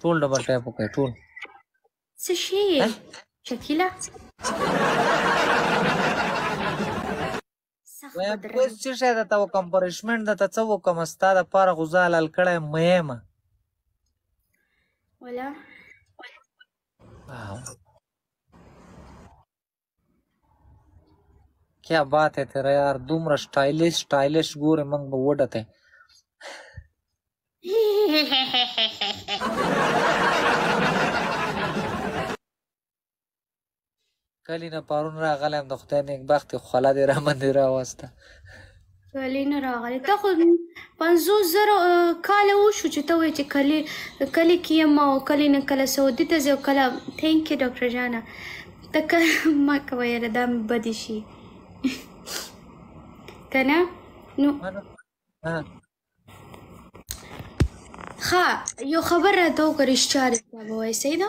ټول ډبل ټاپ وکړئ ټول څه شي شکیلا وایم کوز چې شه د تا وکم پرشمنټ د تا څه وکم ستا د پاره غزا لال کړه مې ما ولا کیا بات ہے تیرا یار دومره سټایلیش سټایلیش ګوره موږ به وډته کلی نه پرون راغلم د خدای نیک بخت خلا دې را باندې راوسته کلی نه راغلی ته خو پنځوس زره کاله وشو چې ته وایې چې کلی کلی کې یم او کلی نه کله سعودي ته ځې او کله تھینک یو ډاکټر جانه ته کله ما کوه یاره دا مې بدې شي که نه نو ښه یو خبر راته وکړه رښتیا رښتیا به وایې صحیح ده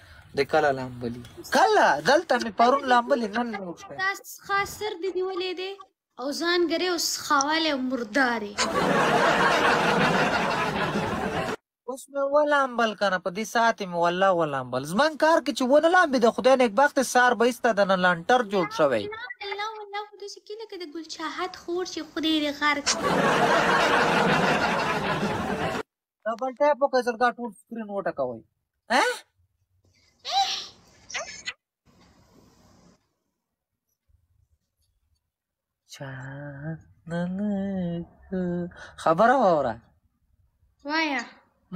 د کله لامبلی کله دلته می پرون لامبلی نن نور شته تاسو خاص سر دی نیولې دی او ځان ګره او سخاواله مرداري اوس مې ولامبل کنه په دې ساعت مې والله ولامبل زمنګ کار کې چې ونه لامبې د خدای نیک بخت سار به ایسته د لنټر جوړ شوی الله والله خو داسې کې لکه د ګلچاهت خور چې خدای دې غرق ډبل ټاپ وکړئ زړګا ټول سکرین وټکوئ ها خبره وره وایا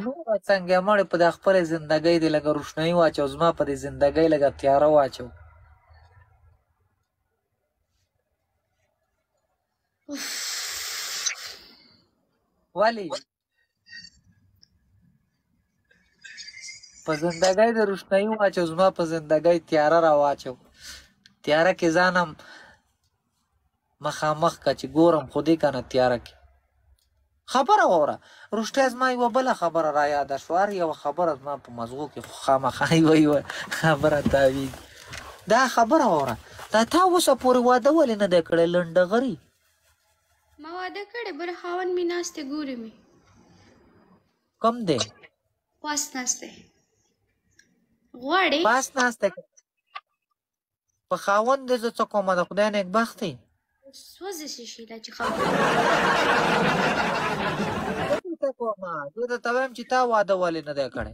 نو څنګه مړ په د خپل ژوندۍ د لګ روشنايي واچو زما په د ژوندۍ لګ تیار واچو ولی په زندګۍ د روشنایي واچو زما په زندګۍ تیاره را واچو تیاره کې ځانم مخامخ که چې ګورم خو دې که نه تیاره کې خبره وره روشته زما یو بل خبره را یاد شو هر یو خبره زما په مزغو کې خامخا یو یو خبره تاوی دا خبره وره دا تا اوسه پورې واده ولې نه دی کړی لنډغري ما واده کړی بل خاوند می ناست دی ګوري می کم دی پاس ناست دی غواړي پاس ناست دی په خاوند دې زه څه کوم د خدای نه بخت دی سوځي شي شي چې خاوند ته کومه زه ته وایم چې تا واده ولې نه دی کړی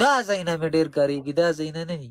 دا ځایونه مې ډېر کارېږي دا ځایونه نه وي